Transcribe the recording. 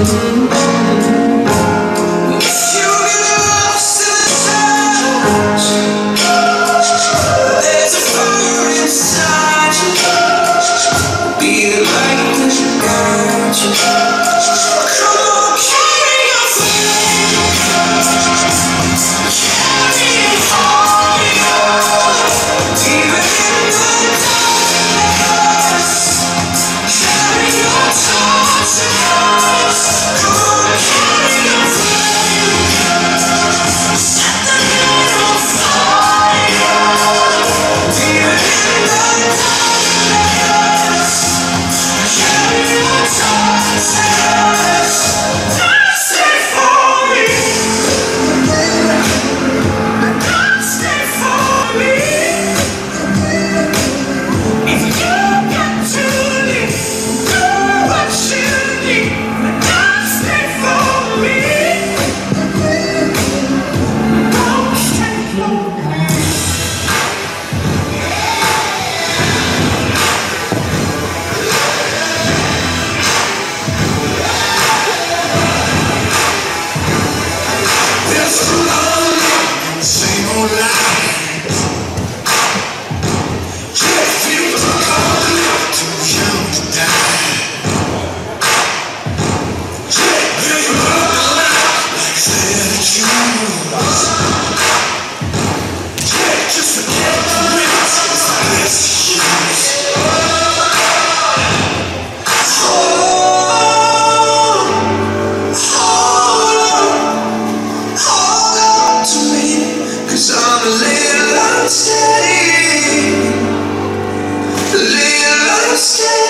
Música little unsteady, little unsteady.